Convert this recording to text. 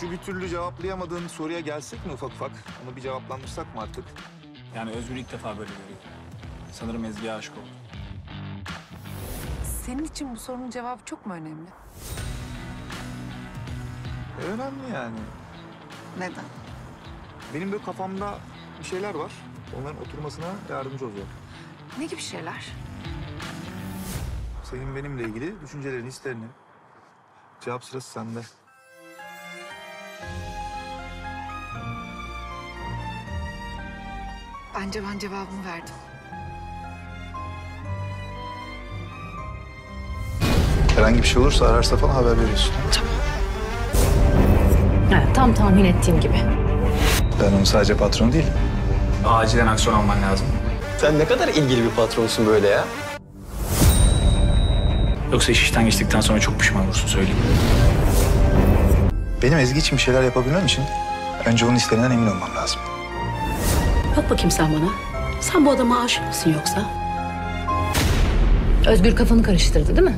Şu bir türlü cevaplayamadığın soruya gelsek mi ufak ufak? Onu bir cevaplandırsak mı artık? Yani Özgür ilk defa böyle görüyor. Sanırım Ezgi'ye aşık oldu. Senin için bu sorunun cevabı çok mu önemli? E, önemli yani. Neden? Benim böyle kafamda bir şeyler var. Onların oturmasına yardımcı oluyor. Ne gibi şeyler? Senin benimle ilgili düşüncelerini, hislerini. Cevap sırası sende. Bence ben cevabımı verdim. Herhangi bir şey olursa ararsa falan haber veriyorsun. Evet, tam tahmin ettiğim gibi. Ben onun sadece patronu değil. Acilen aksiyon alman lazım. Sen ne kadar ilgili bir patronsun böyle ya. Yoksa iş işten geçtikten sonra çok pişman olursun söyleyeyim. Benim Ezgi için bir şeyler yapabilmem için önce onun isteğinden emin olmam lazım. Bak bakayım sen bana. Sen bu adama aşık mısın yoksa? Özgür kafanı karıştırdı değil mi?